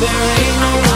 there ain't no